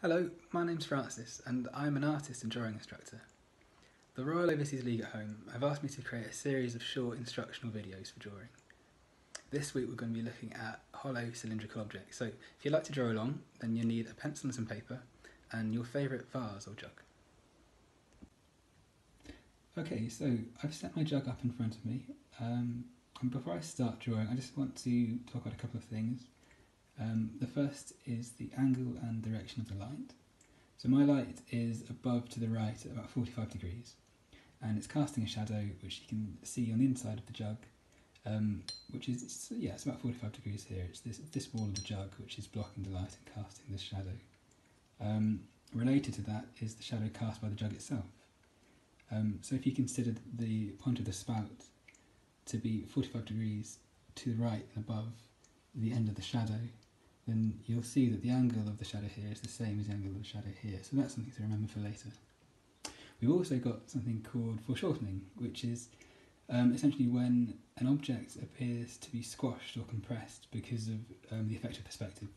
Hello, my name's Francis and I'm an artist and drawing instructor. The Royal Over-Seas League at Home have asked me to create a series of short instructional videos for drawing. This week we're going to be looking at hollow cylindrical objects, so if you'd like to draw along then you'll need a pencil and some paper and your favourite vase or jug. Okay, so I've set my jug up in front of me um, and before I start drawing I just want to talk about a couple of things. Um, the first is the angle and direction of the light. So my light is above to the right at about 45 degrees and it's casting a shadow which you can see on the inside of the jug um, which is, yeah, it's about 45 degrees here. It's this, this wall of the jug which is blocking the light and casting this shadow. Um, related to that is the shadow cast by the jug itself. Um, so if you consider the point of the spout to be 45 degrees to the right and above the end of the shadow, then you'll see that the angle of the shadow here is the same as the angle of the shadow here. So that's something to remember for later. We've also got something called foreshortening, which is um, essentially when an object appears to be squashed or compressed because of um, the effect of perspective.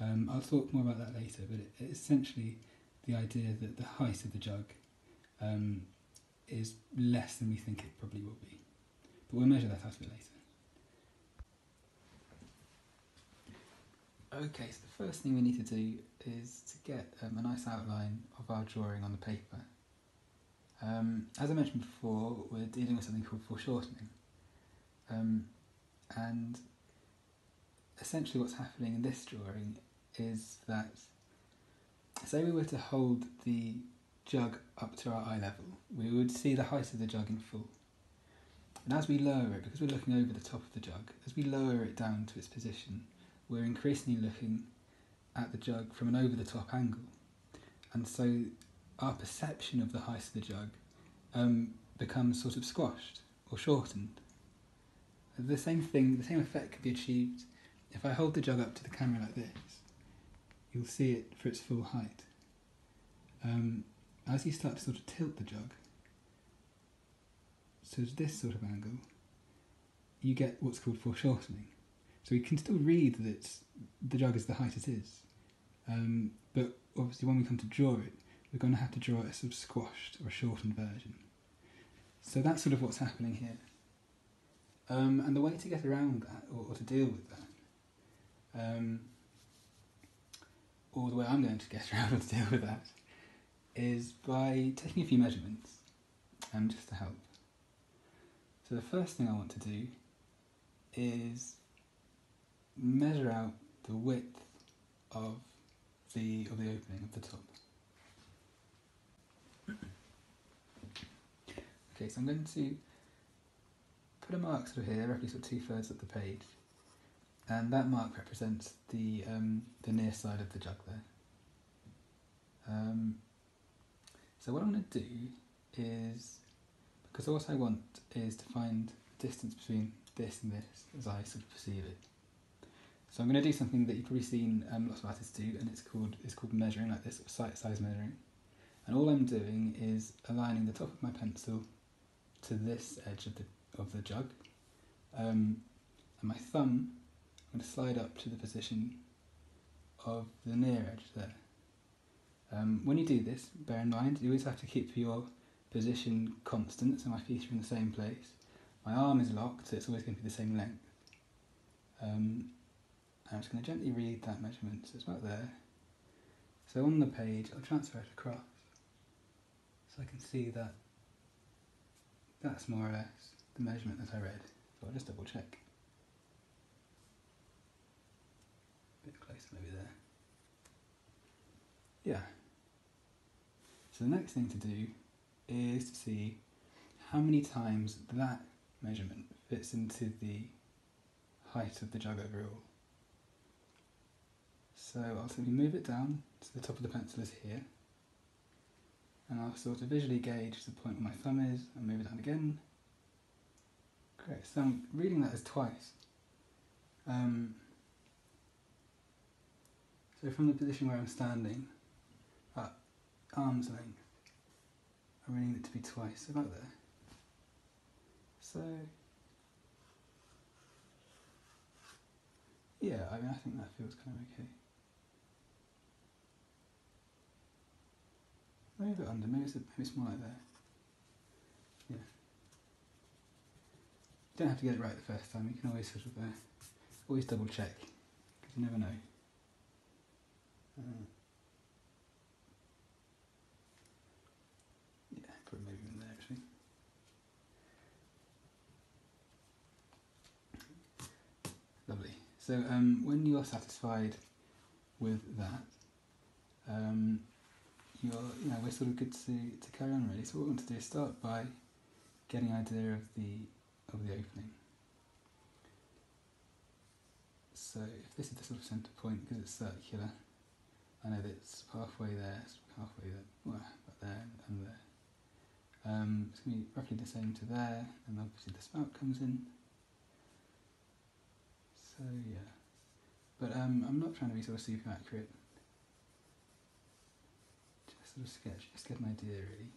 Um, I'll talk more about that later, but it, essentially the idea that the height of the jug um, is less than we think it probably will be. But we'll measure that out a bit later. Okay, so the first thing we need to do is to get um, a nice outline of our drawing on the paper. Um, as I mentioned before, we're dealing with something called foreshortening. Um, and essentially what's happening in this drawing is that, say we were to hold the jug up to our eye level, we would see the height of the jug in full. And as we lower it, because we're looking over the top of the jug, as we lower it down to its position, we're increasingly looking at the jug from an over the top angle. And so our perception of the height of the jug um, becomes sort of squashed or shortened. The same thing, the same effect could be achieved if I hold the jug up to the camera like this. You'll see it for its full height. Um, as you start to sort of tilt the jug, so this sort of angle, you get what's called foreshortening. So we can still read that the jug is the height it is. Um, but obviously when we come to draw it, we're going to have to draw a sort of squashed or shortened version. So that's sort of what's happening here. Um, and the way to get around that, or, or to deal with that, um, or the way I'm going to get around to deal with that, is by taking a few measurements, um, just to help. So the first thing I want to do is measure out the width of the of the opening of the top. okay, so I'm going to put a mark sort of here, roughly sort of two thirds of the page, and that mark represents the um, the near side of the jug there. Um, so what I'm going to do is, because what I want is to find the distance between this and this as I sort of perceive it. So I'm going to do something that you've probably seen um, lots of artists do, and it's called it's called measuring, like this size measuring. And all I'm doing is aligning the top of my pencil to this edge of the of the jug, um, and my thumb I'm going to slide up to the position of the near edge there. Um, when you do this, bear in mind you always have to keep your position constant, so my feet are in the same place. My arm is locked, so it's always going to be the same length. Um, I'm just going to gently read that measurement, so it's about there. So on the page, I'll transfer it across, so I can see that that's more or less the measurement that I read. So I'll just double check. A bit closer maybe there. Yeah. So the next thing to do is to see how many times that measurement fits into the height of the jug overall. So I'll simply move it down to the top of the pencil is here. And I'll sort of visually gauge the point where my thumb is and move it down again. Great, so I'm reading that as twice. Um, so from the position where I'm standing, at arm's length, I'm reading it to be twice, about there. So, yeah, I mean, I think that feels kind of okay. A bit under, maybe it's, a, maybe it's more like there. Yeah. You don't have to get it right the first time, you can always sort of, uh, always double check, because you never know. Uh, yeah, it maybe in there actually. Lovely. So um, when you are satisfied with that, um, you know, we're sort of good to, to carry on really. So what we want to do is start by getting an idea of the of the opening. So if this is the sort of centre point because it's circular, I know that it's halfway there, it's halfway there, well, about there and there. Um, it's going to be roughly the same to there, and obviously the spout comes in. So yeah, but um, I'm not trying to be sort of super accurate. Sort of sketch, just get an idea really.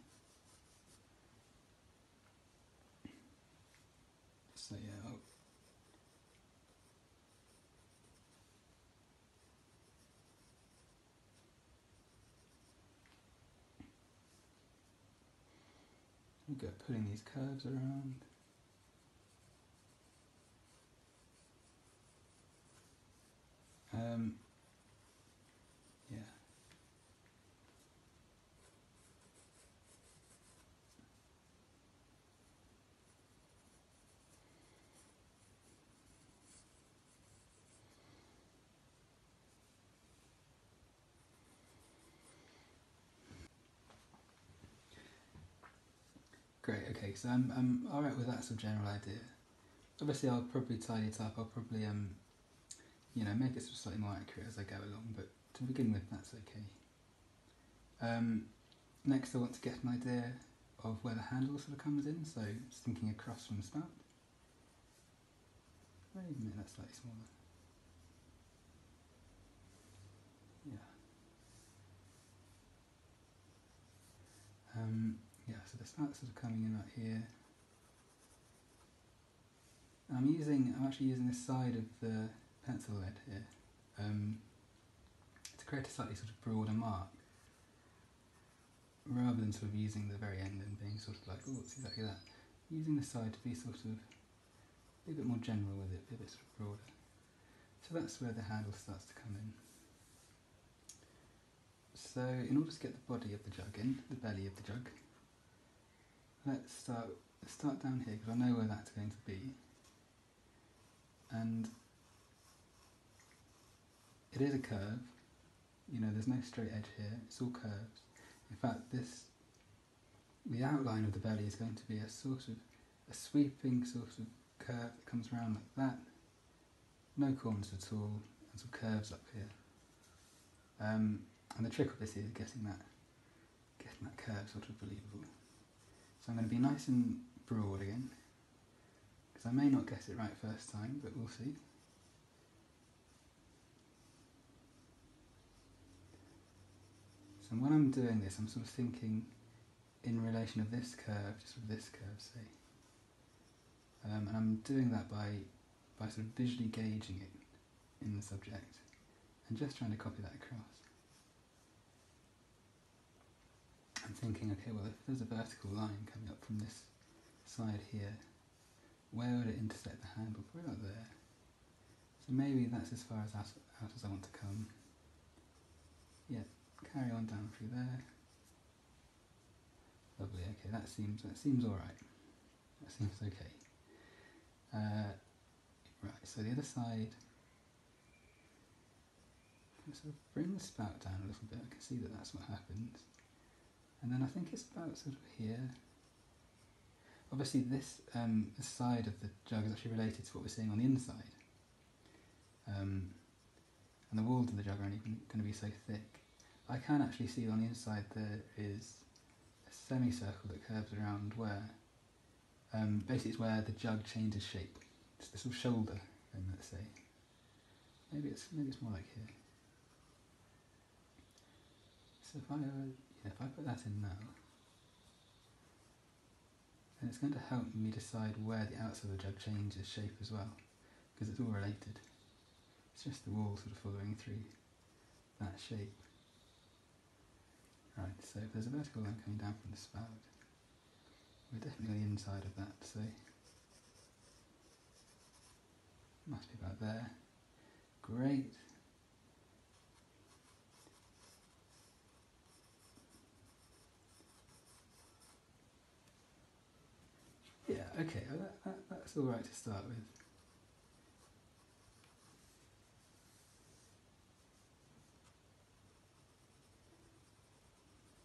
So yeah, I'll We'll go putting these curves around. Um, Great, okay, so I'm, I'm alright with that sort of general idea. Obviously, I'll probably tidy it up, I'll probably, um, you know, make it slightly more accurate as I go along, but to begin with, that's okay. Um, next, I want to get an idea of where the handle sort of comes in, so just thinking across from the spout. Maybe make that slightly smaller. Yeah. Um, yeah, so the spout's sort of coming in right here. I'm using, I'm actually using the side of the pencil lead here um, to create a slightly sort of broader mark rather than sort of using the very end and being sort of like, oh, it's exactly that. Using the side to be sort of a bit more general with it, a bit sort of broader. So that's where the handle starts to come in. So in order to get the body of the jug in, the belly of the jug, let's start start down here because I know where that's going to be. And it is a curve. You know, there's no straight edge here. It's all curves. In fact, this the outline of the belly is going to be a sort of a sweeping sort of curve that comes around like that. No corners at all, and some curves up here. Um, and the trick obviously is getting that getting that curve sort of believable. So I'm going to be nice and broad again, because I may not get it right first time, but we'll see. So when I'm doing this, I'm sort of thinking in relation of this curve, just with this curve, say. Um, and I'm doing that by, by sort of visually gauging it in the subject and just trying to copy that across. I'm thinking, okay, well, if there's a vertical line coming up from this side here, where would it intersect the handle? Probably about there. So maybe that's as far as out, out as I want to come. Yeah, carry on down through there. Lovely. Okay, that seems that seems all right. That seems okay. Uh, right. So the other side. Of bring the spout down a little bit. I can see that that's what happens. And then I think it's about sort of here. Obviously, this, um, this side of the jug is actually related to what we're seeing on the inside. Um, and the walls of the jug are only going to be so thick. I can actually see on the inside there is a semicircle that curves around where um, basically it's where the jug changes shape. It's sort of shoulder, then let's say. Maybe it's maybe it's more like here. So if I uh, yeah, if I put that in now, then it's going to help me decide where the outside of the jug changes shape as well, because it's all related. It's just the wall sort of following through that shape. Right, so if there's a vertical line coming down from the spout, we're definitely on the inside of that, so must be about there. Great. Yeah, okay, that, that, that's all right to start with.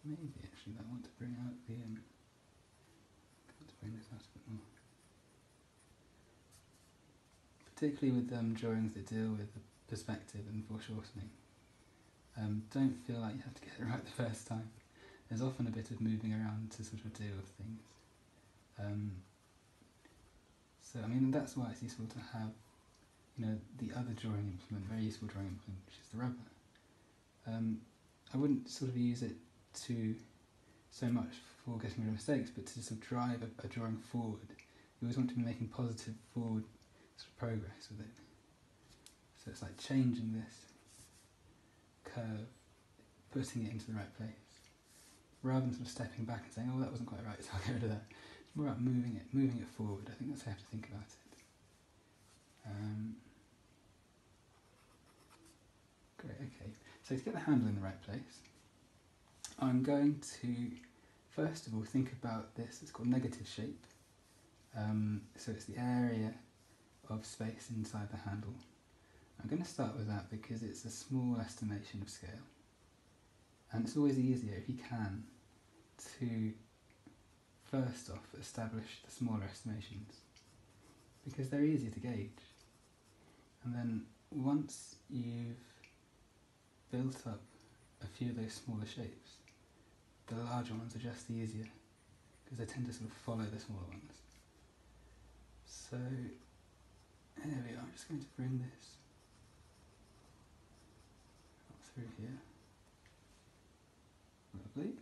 Maybe actually I want to bring out the um, to bring this out a bit more. Particularly with um, drawings that deal with the perspective and foreshortening. Um, don't feel like you have to get it right the first time. There's often a bit of moving around to sort of deal with things. Um, so I mean that's why it's useful to have, you know, the other drawing implement, very useful drawing implement, which is the rubber. Um, I wouldn't sort of use it to so much for getting rid of mistakes, but to sort of drive a, a drawing forward. You always want to be making positive forward sort of progress with it. So it's like changing this curve, putting it into the right place, rather than sort of stepping back and saying, "Oh, that wasn't quite right, so I'll get rid of that." More about moving it, moving it forward. I think that's how you have to think about it. Um, great. Okay. So to get the handle in the right place, I'm going to first of all think about this. It's called negative shape. Um, so it's the area of space inside the handle. I'm going to start with that because it's a small estimation of scale. And it's always easier if you can to first off establish the smaller estimations because they're easier to gauge. And then once you've built up a few of those smaller shapes, the larger ones are just easier because they tend to sort of follow the smaller ones. So there we are, I'm just going to bring this up through here. Lovely.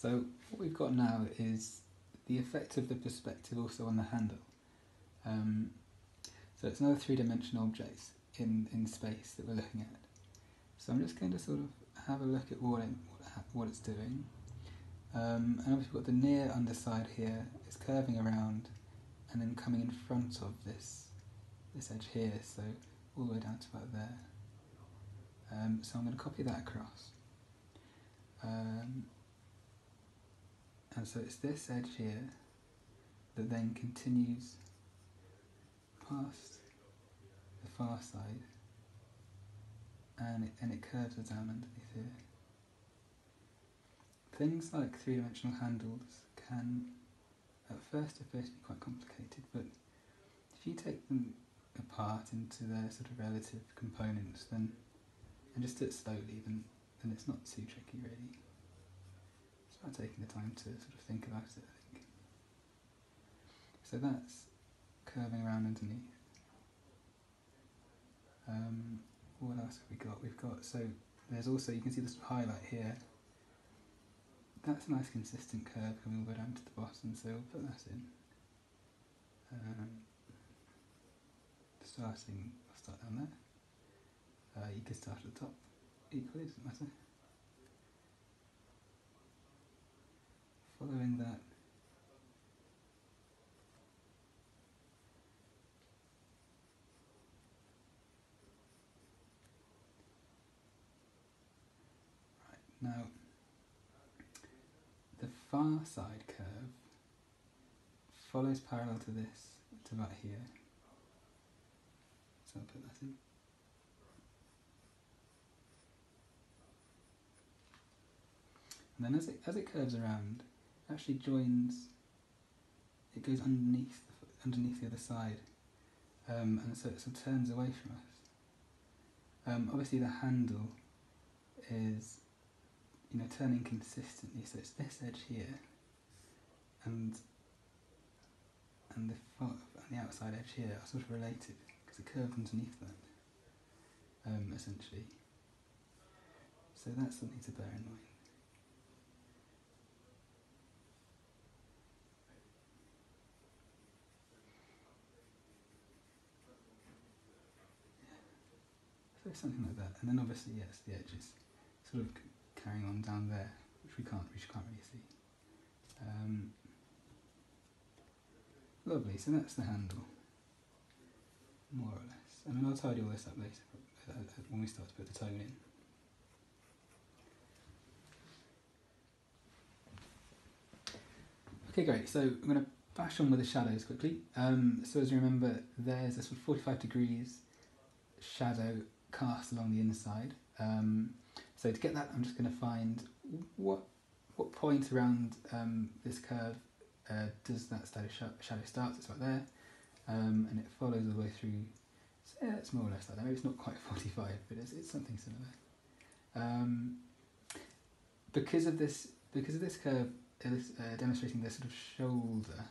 So what we've got now is the effect of the perspective also on the handle. Um, so it's another three-dimensional object in, in space that we're looking at. So I'm just going to sort of have a look at what, it, what, it's doing. Um, and obviously we've got the near underside here, it's curving around and then coming in front of this, this edge here, so all the way down to about there. Um, so I'm going to copy that across. Um, and so it's this edge here that then continues past the far side and it, and it curves down underneath here. Things like three-dimensional handles can at first appear to be quite complicated but if you take them apart into their sort of relative components then and just do it slowly then, then it's not too tricky really. About taking the time to sort of think about it I think. So that's curving around underneath. Um, what else have we got? We've got, so there's also, you can see this highlight here. That's a nice consistent curve coming all the way down to the bottom, so we'll put that in. Um, starting, I'll start down there. Uh, you can start at the top equally, doesn't matter. Following that Now, the far side curve follows parallel to this, to about here. So I'll put that in. And then as it, as it curves around, actually joins, it goes underneath the, underneath the other side. Um, and so it sort of turns away from us. Um, obviously the handle is you know, turning consistently. So it's this edge here, and and the and the outside edge here are sort of related because it curves underneath that, um, essentially. So that's something to bear in mind. So something like that, and then obviously yes, the edges, sort of carrying on down there, which we can't, which you can't really see. Um, lovely. So that's the handle, more or less. I mean, I'll tidy all this up later uh, uh, when we start to put the tone in. Okay, great. So I'm going to bash on with the shadows quickly. Um, so as you remember, there's a sort of 45 degrees shadow cast along the inside. Um, so to get that, I'm just going to find what what point around um, this curve uh, does that shadow, sh- shadow start. It's right there, um, and it follows all the way through. So yeah, it's more or less like that. Maybe it's not quite 45, but it's, it's something similar. Um, because of this, because of this curve uh, demonstrating the sort of shoulder,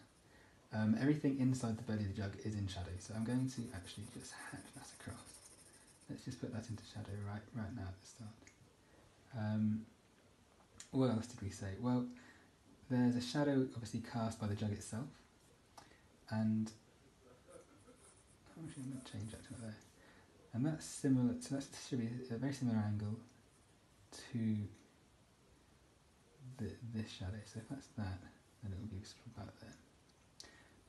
um, everything inside the belly of the jug is in shadow. So I'm going to actually just hatch that across. Let's just put that into shadow right right now at the start. Um, what else did we say? Well, there's a shadow obviously cast by the jug itself, and I'm going to change that to there, and that's similar. So that should be a very similar angle to the, this shadow. So if that's that, then it'll be about there.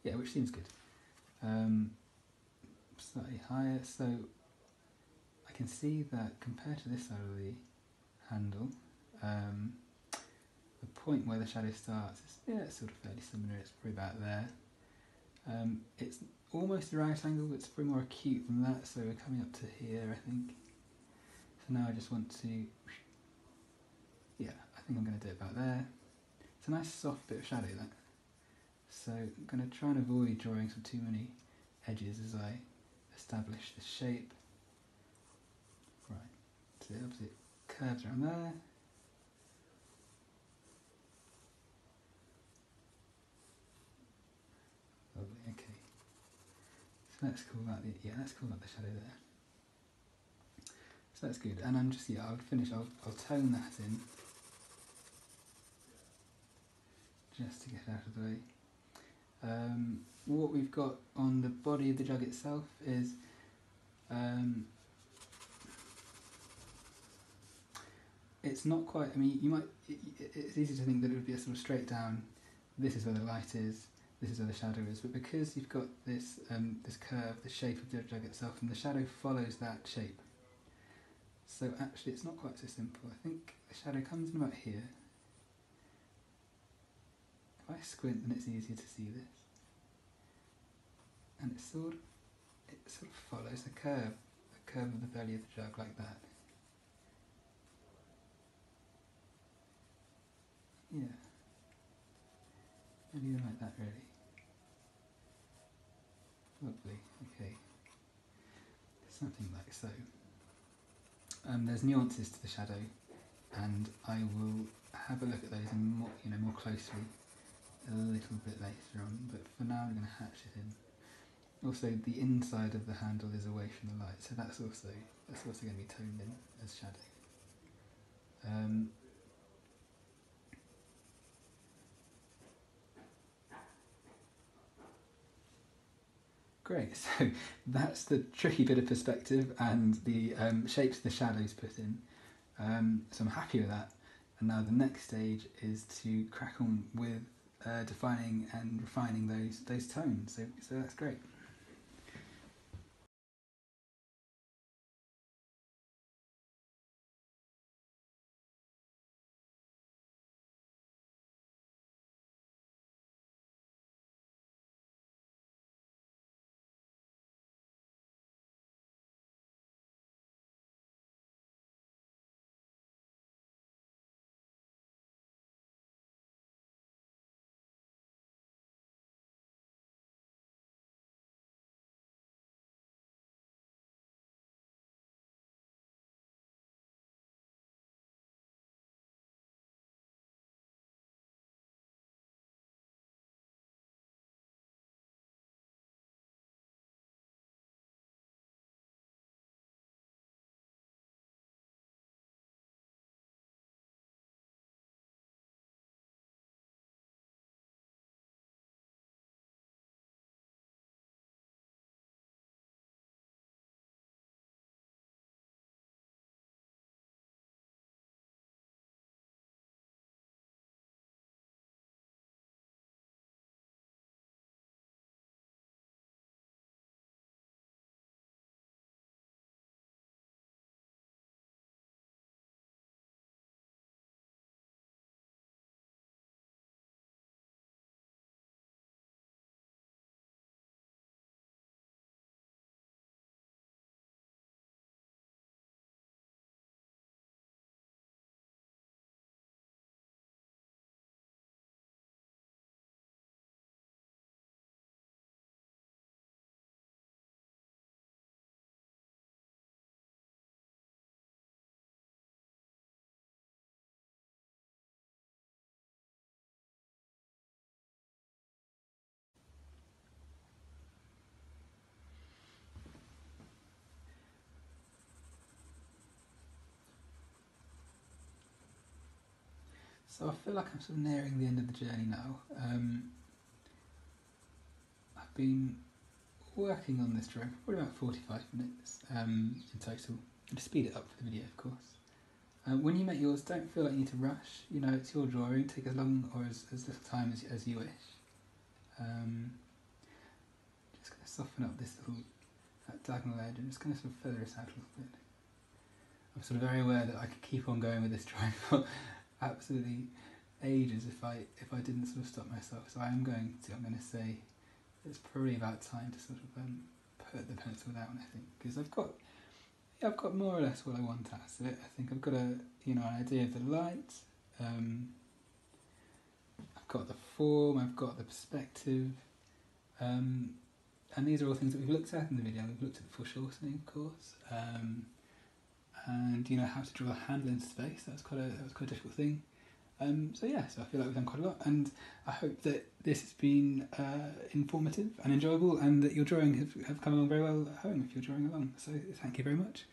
Yeah, which seems good. Um, slightly higher, so can see that compared to this side of the handle, um, the point where the shadow starts is yeah, it's sort of fairly similar. It's probably about there. Um, it's almost a right angle, but it's probably more acute than that. So we're coming up to here, I think. So now I just want to, yeah, I think I'm going to do it about there. It's a nice soft bit of shadow that. So I'm going to try and avoid drawing some too many edges as I establish the shape. Obviously it curves around there. Lovely, okay. So let's call that the, yeah, let's call that the shadow there. So that's good, and I'm just, yeah, I'll finish, I'll, I'll tone that in. Just to get out of the way. Um, what we've got on the body of the jug itself is um, it's not quite. I mean, you might. It, it's easy to think that it would be a sort of straight down. This is where the light is. This is where the shadow is. But because you've got this um, this curve, the shape of the jug itself, and the shadow follows that shape. So actually, it's not quite so simple. I think the shadow comes in about here. If I squint, then it's easier to see this. And it sort of, it sort of follows the curve, the curve of the belly of the jug like that. Yeah. Maybe like that really. Okay. Something like so. Um, there's nuances to the shadow and I will have a look at those in more, you know, more closely a little bit later on, but for now I'm going to hatch it in. Also, the inside of the handle is away from the light, so that's also that's also going to be toned in as shadow. Um, great, so that's the tricky bit of perspective and the um, shapes the shadows put in. Um, so I'm happy with that. And now the next stage is to crack on with uh, defining and refining those those tones. So so that's great. So I feel like I'm sort of nearing the end of the journey now. Um, I've been working on this drawing for probably about 45 minutes um, in total. To speed it up for the video, of course. Um, when you make yours, don't feel like you need to rush. You know, it's your drawing. Take as long or as, as little time as, as you wish. Um, just going to soften up this little diagonal edge. I'm just going to sort of feather this out a little bit. I'm sort of very aware that I could keep on going with this drawing for absolutely ages if I if I didn't sort of stop myself. So I am going to. I'm going to say it's probably about time to sort of um, put the pencil down. I think because I've got yeah, I've got more or less what I want out of it. I think I've got a you know an idea of the light. Um, I've got the form. I've got the perspective. Um, and these are all things that we've looked at in the video. We've looked at the foreshortening, of course, um, and you know how to draw a handle in space. That was quite a that was quite a difficult thing. Um, so yeah, so I feel like we've done quite a lot, and I hope that this has been uh, informative and enjoyable, and that your drawing have, have come along very well at home if you're drawing along. So thank you very much.